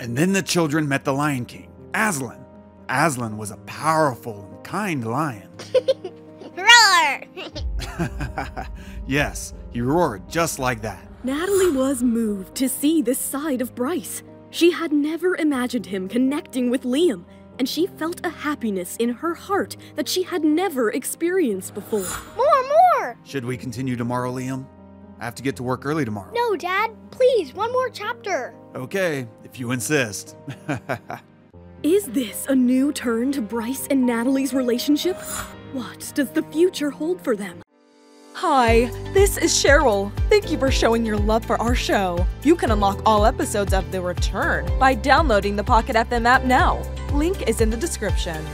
And then the children met the Lion King, Aslan. Aslan was a powerful and kind lion. Roar! yes, he roared just like that. Natalie was moved to see this side of Bryce. She had never imagined him connecting with Liam, and she felt a happiness in her heart that she had never experienced before. More, more! Should we continue tomorrow, Liam? I have to get to work early tomorrow. No, Dad, please, one more chapter. Okay, if you insist. Is this a new turn to Bryce and Natalie's relationship? What does the future hold for them? Hi, this is Sheryl. Thank you for showing your love for our show. You can unlock all episodes of The Return by downloading the Pocket FM app now. Link is in the description.